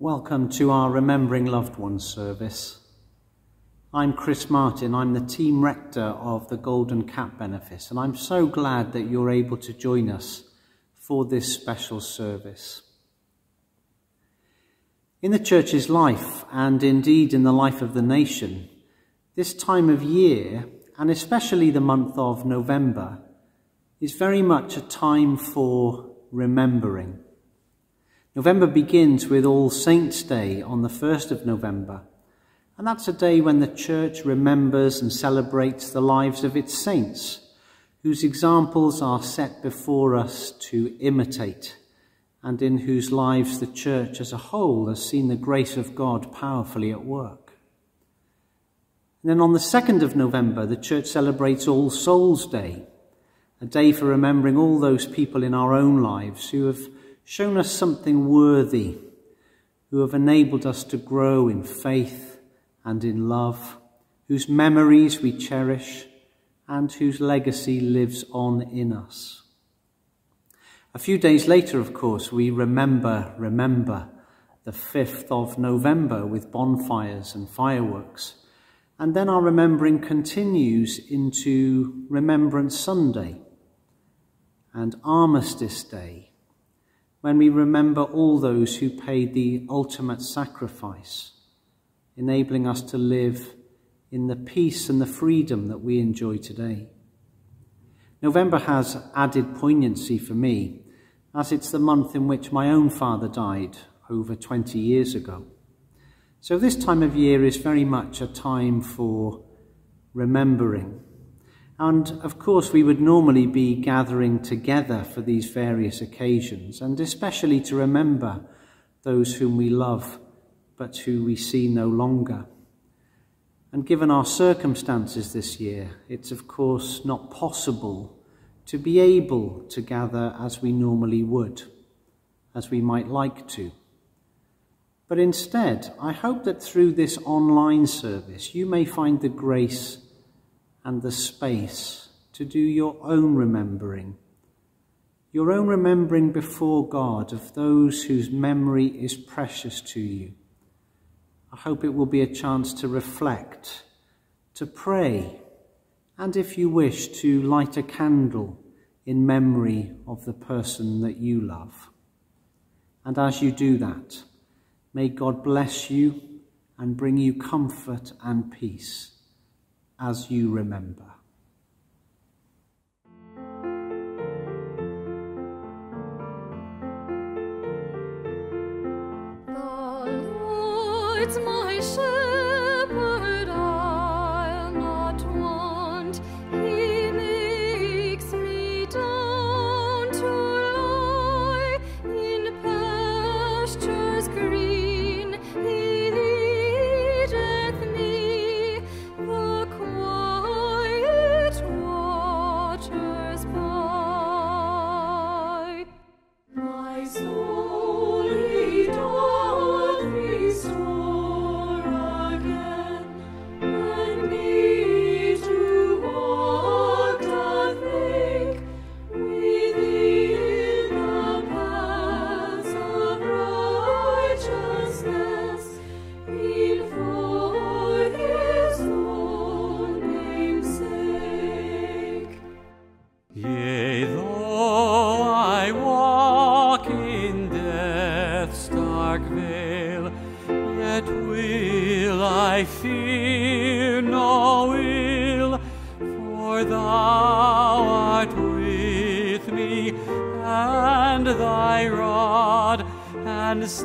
Welcome to our Remembering Loved Ones service. I'm Chris Martin, I'm the team rector of the Golden Cap Benefice, and I'm so glad that you're able to join us for this special service. In the Church's life, and indeed in the life of the nation, this time of year, and especially the month of November, is very much a time for remembering. November begins with All Saints' Day on the 1st of November, and that's a day when the Church remembers and celebrates the lives of its saints, whose examples are set before us to imitate, and in whose lives the Church as a whole has seen the grace of God powerfully at work. And then on the 2nd of November, the Church celebrates All Souls' Day, a day for remembering all those people in our own lives who have shown us something worthy, who have enabled us to grow in faith and in love, whose memories we cherish, and whose legacy lives on in us. A few days later, of course, we remember, remember the 5th of November with bonfires and fireworks. And then our remembering continues into Remembrance Sunday and Armistice Day when we remember all those who paid the ultimate sacrifice, enabling us to live in the peace and the freedom that we enjoy today. November has added poignancy for me, as it's the month in which my own father died over 20 years ago. So this time of year is very much a time for remembering and of course, we would normally be gathering together for these various occasions, and especially to remember those whom we love but who we see no longer. And given our circumstances this year, it's of course not possible to be able to gather as we normally would, as we might like to. But instead, I hope that through this online service, you may find the grace and the space to do your own remembering. Your own remembering before God of those whose memory is precious to you. I hope it will be a chance to reflect, to pray, and if you wish, to light a candle in memory of the person that you love. And as you do that, may God bless you and bring you comfort and peace as you remember.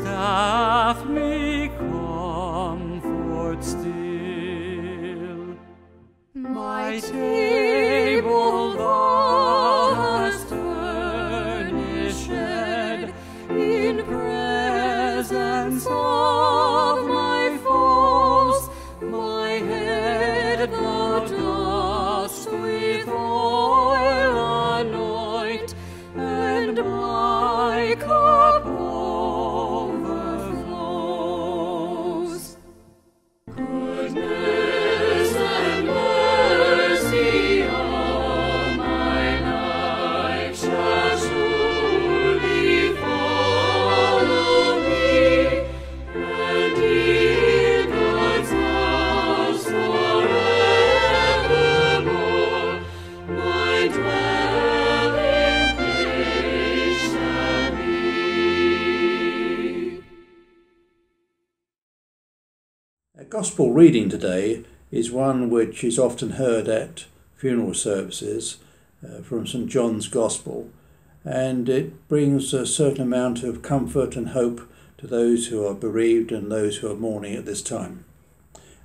staff me comfort still. My table, though. Gospel reading today is one which is often heard at funeral services uh, from St John's Gospel, and it brings a certain amount of comfort and hope to those who are bereaved and those who are mourning at this time.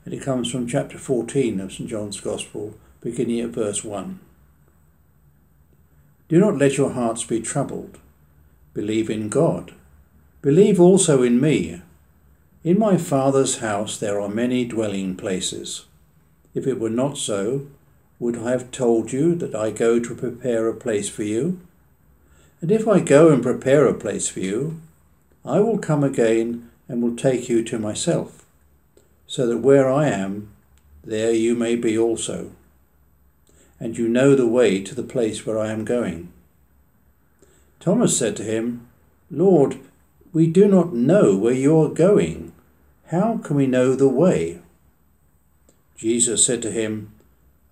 And it comes from chapter 14 of St John's Gospel, beginning at verse 1. Do not let your hearts be troubled. Believe in God. Believe also in me. In my Father's house there are many dwelling places. If it were not so, would I have told you that I go to prepare a place for you? And if I go and prepare a place for you, I will come again and will take you to myself, so that where I am, there you may be also. And you know the way to the place where I am going. Thomas said to him, Lord, we do not know where you are going. How can we know the way? Jesus said to him,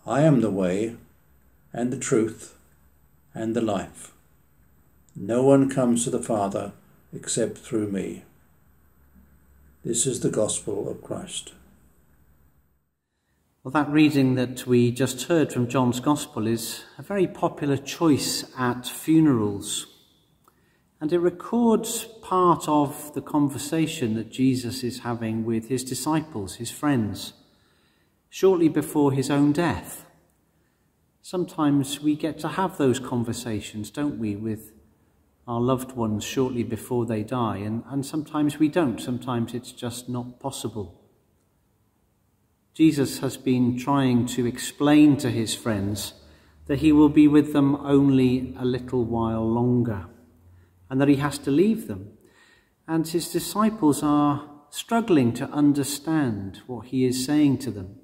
I am the way, and the truth, and the life. No one comes to the Father except through me. This is the gospel of Christ. Well, that reading that we just heard from John's Gospel is a very popular choice at funerals. And it records part of the conversation that Jesus is having with his disciples, his friends, shortly before his own death. Sometimes we get to have those conversations, don't we, with our loved ones shortly before they die, and, and sometimes we don't. Sometimes it's just not possible. Jesus has been trying to explain to his friends that he will be with them only a little while longer and that he has to leave them. And his disciples are struggling to understand what he is saying to them.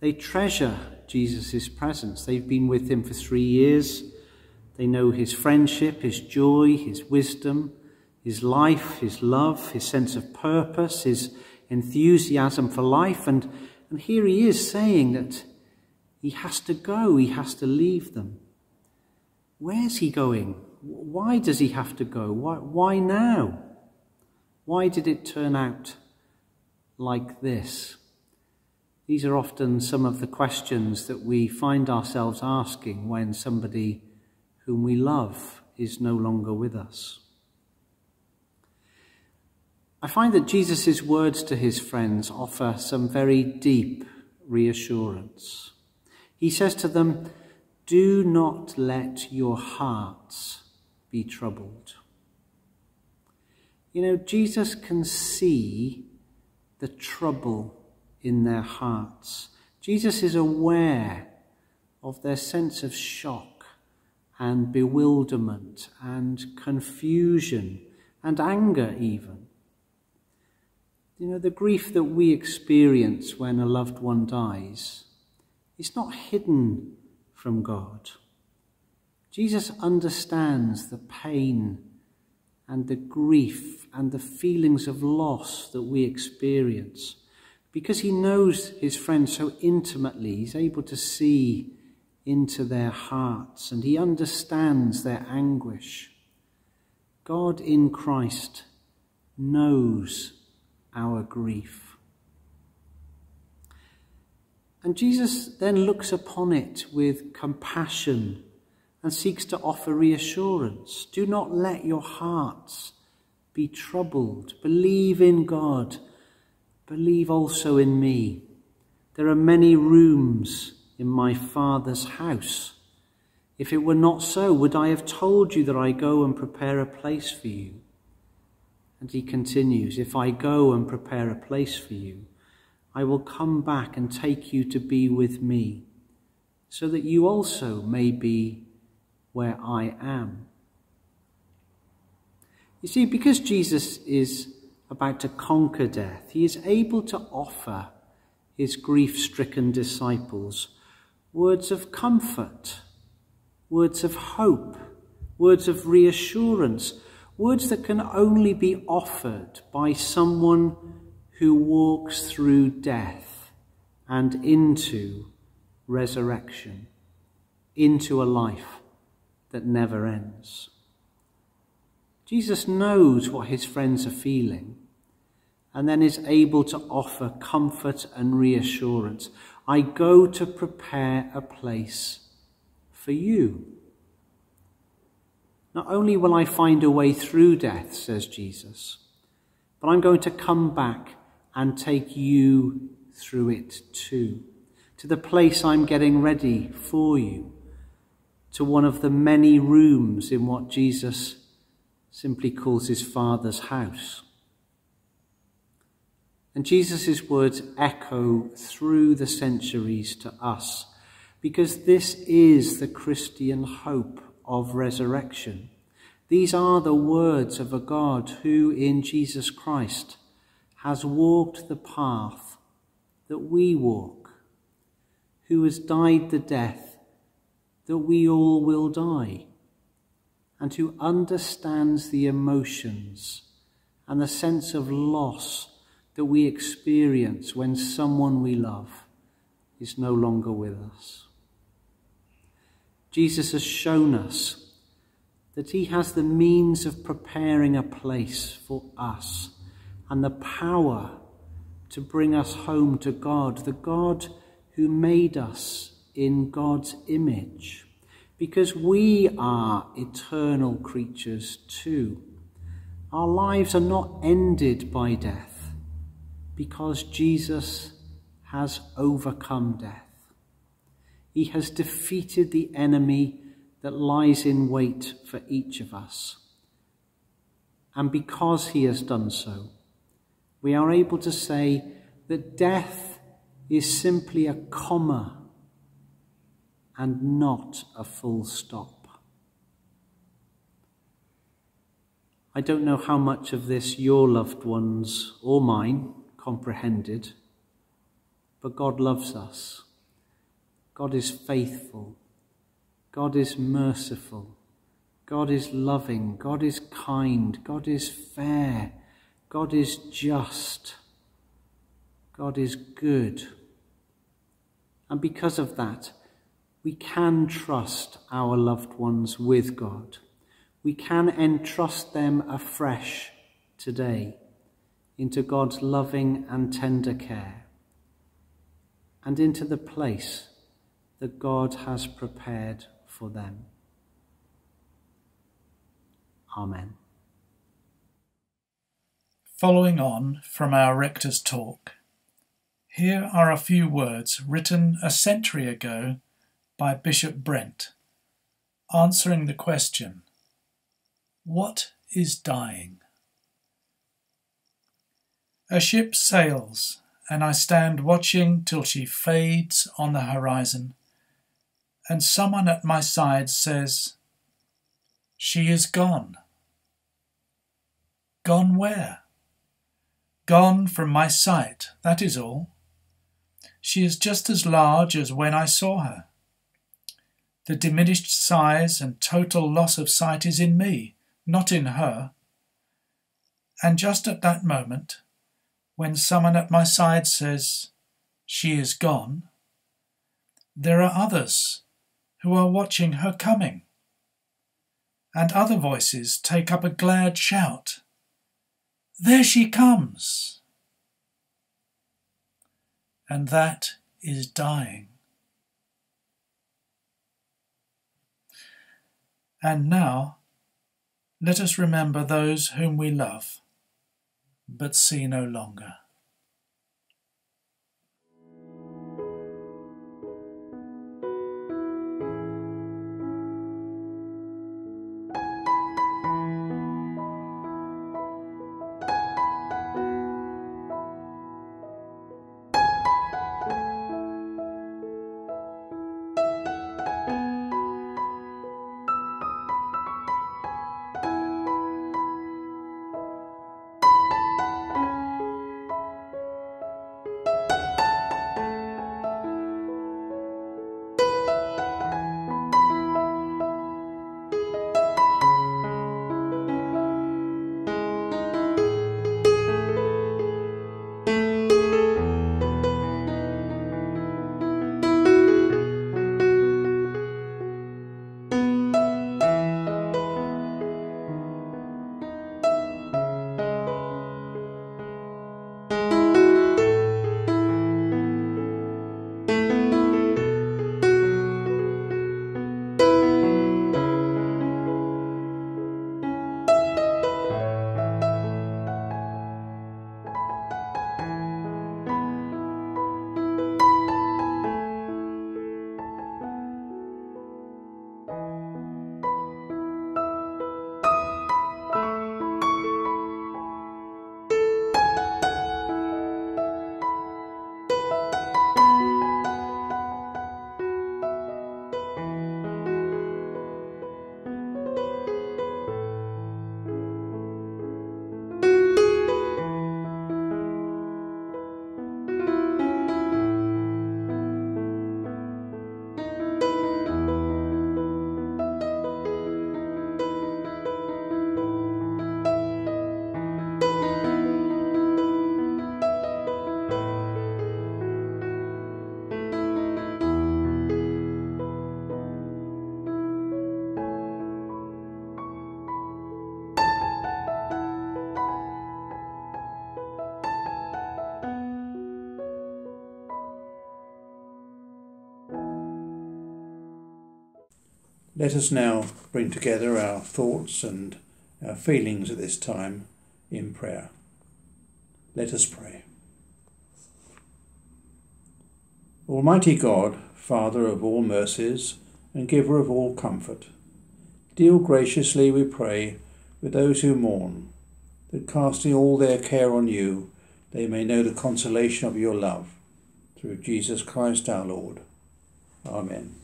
They treasure Jesus' presence. They've been with him for three years. They know his friendship, his joy, his wisdom, his life, his love, his sense of purpose, his enthusiasm for life. And, and here he is saying that he has to go, he has to leave them. Where's he going? Why does he have to go? Why, why now? Why did it turn out like this? These are often some of the questions that we find ourselves asking when somebody whom we love is no longer with us. I find that Jesus' words to his friends offer some very deep reassurance. He says to them, Do not let your hearts be troubled. You know, Jesus can see the trouble in their hearts. Jesus is aware of their sense of shock and bewilderment and confusion and anger, even. You know, the grief that we experience when a loved one dies is not hidden from God. Jesus understands the pain and the grief and the feelings of loss that we experience. Because he knows his friends so intimately, he's able to see into their hearts and he understands their anguish. God in Christ knows our grief. And Jesus then looks upon it with compassion and seeks to offer reassurance. Do not let your hearts be troubled. Believe in God. Believe also in me. There are many rooms in my Father's house. If it were not so, would I have told you that I go and prepare a place for you? And he continues, If I go and prepare a place for you, I will come back and take you to be with me, so that you also may be where I am. You see, because Jesus is about to conquer death, he is able to offer his grief stricken disciples words of comfort, words of hope, words of reassurance, words that can only be offered by someone who walks through death and into resurrection, into a life that never ends. Jesus knows what his friends are feeling, and then is able to offer comfort and reassurance. I go to prepare a place for you. Not only will I find a way through death, says Jesus, but I'm going to come back and take you through it too, to the place I'm getting ready for you, to one of the many rooms in what Jesus simply calls his Father's house. And Jesus' words echo through the centuries to us because this is the Christian hope of resurrection. These are the words of a God who, in Jesus Christ, has walked the path that we walk, who has died the death that we all will die, and who understands the emotions and the sense of loss that we experience when someone we love is no longer with us. Jesus has shown us that he has the means of preparing a place for us and the power to bring us home to God, the God who made us in God's image, because we are eternal creatures too. Our lives are not ended by death because Jesus has overcome death. He has defeated the enemy that lies in wait for each of us. And because he has done so, we are able to say that death is simply a comma and not a full stop. I don't know how much of this your loved ones or mine comprehended, but God loves us. God is faithful. God is merciful. God is loving. God is kind. God is fair. God is just. God is good. And because of that, we can trust our loved ones with God. We can entrust them afresh today into God's loving and tender care and into the place that God has prepared for them. Amen. Following on from our rector's talk, here are a few words written a century ago by Bishop Brent, answering the question What is dying? A ship sails, and I stand watching till she fades on the horizon and someone at my side says, She is gone. Gone where? Gone from my sight, that is all. She is just as large as when I saw her. The diminished size and total loss of sight is in me, not in her. And just at that moment, when someone at my side says, She is gone, there are others who are watching her coming. And other voices take up a glad shout. There she comes! And that is dying. And now, let us remember those whom we love, but see no longer. Let us now bring together our thoughts and our feelings at this time in prayer. Let us pray. Almighty God, Father of all mercies and giver of all comfort, deal graciously, we pray, with those who mourn, that casting all their care on you, they may know the consolation of your love. Through Jesus Christ our Lord. Amen.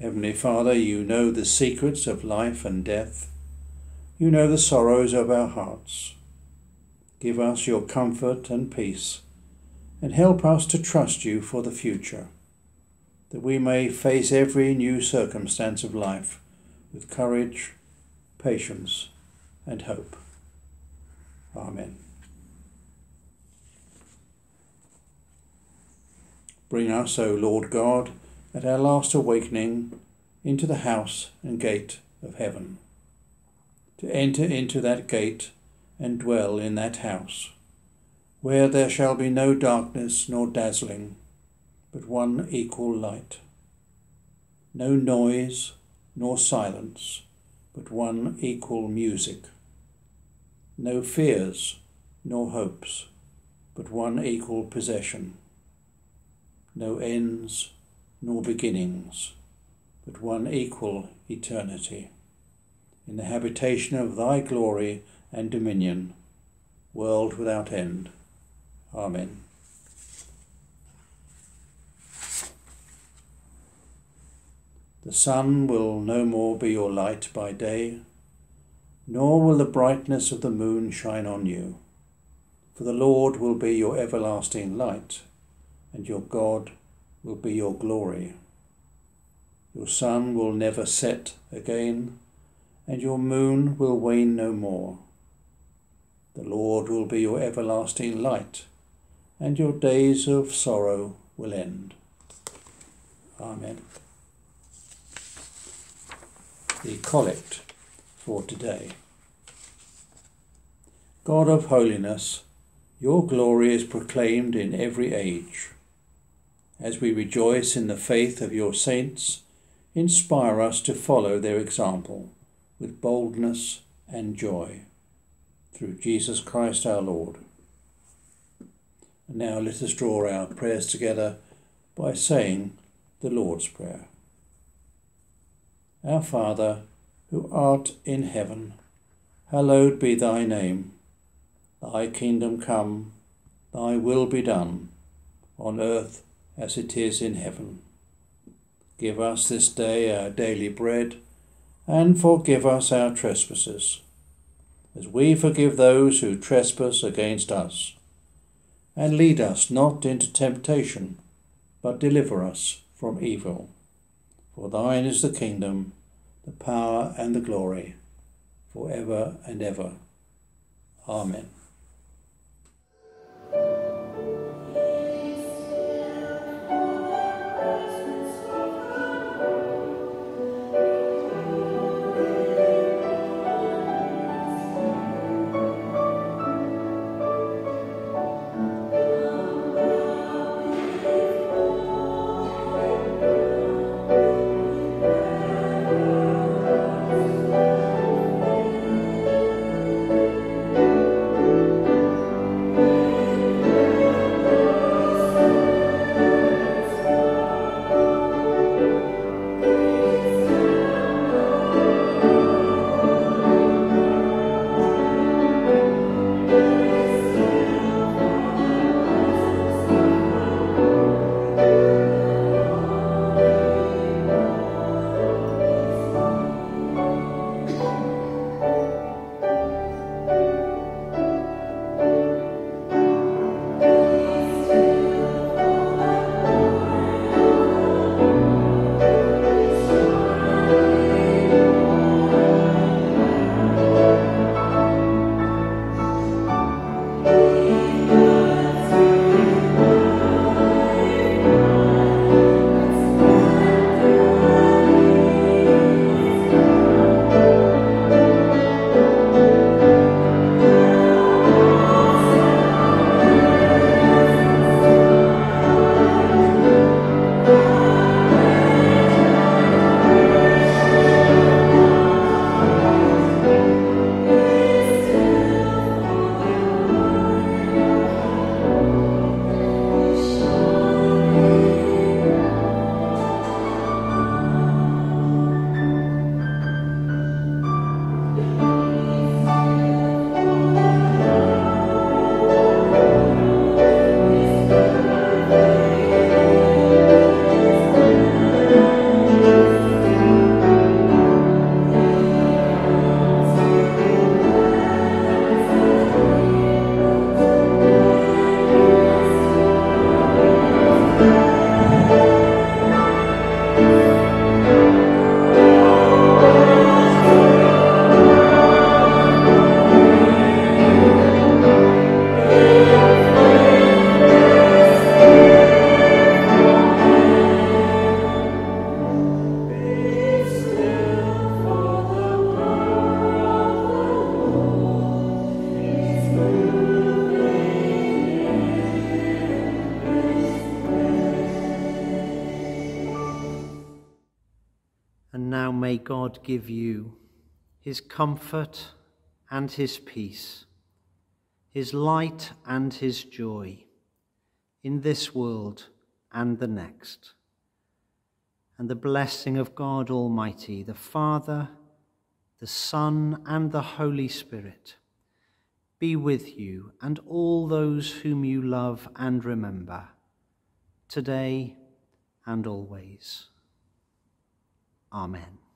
Heavenly Father, you know the secrets of life and death. You know the sorrows of our hearts. Give us your comfort and peace, and help us to trust you for the future, that we may face every new circumstance of life with courage, patience, and hope. Amen. Bring us, O Lord God, at our last awakening into the house and gate of heaven, to enter into that gate and dwell in that house, where there shall be no darkness nor dazzling, but one equal light, no noise nor silence, but one equal music, no fears nor hopes, but one equal possession, no ends nor beginnings, but one equal eternity, in the habitation of thy glory and dominion, world without end. Amen. The sun will no more be your light by day, nor will the brightness of the moon shine on you, for the Lord will be your everlasting light, and your God will be your glory. Your sun will never set again, and your moon will wane no more. The Lord will be your everlasting light, and your days of sorrow will end. Amen. The Collect for today. God of holiness, your glory is proclaimed in every age. As we rejoice in the faith of your saints, inspire us to follow their example with boldness and joy through Jesus Christ our Lord. And now let us draw our prayers together by saying the Lord's Prayer. Our Father, who art in heaven, hallowed be thy name. Thy kingdom come, thy will be done, on earth as it is in heaven. Give us this day our daily bread, and forgive us our trespasses as we forgive those who trespass against us. And lead us not into temptation, but deliver us from evil. For thine is the kingdom, the power, and the glory, for ever and ever. Amen. God give you his comfort and his peace, his light and his joy in this world and the next. And the blessing of God Almighty, the Father, the Son, and the Holy Spirit be with you and all those whom you love and remember, today and always. Amen.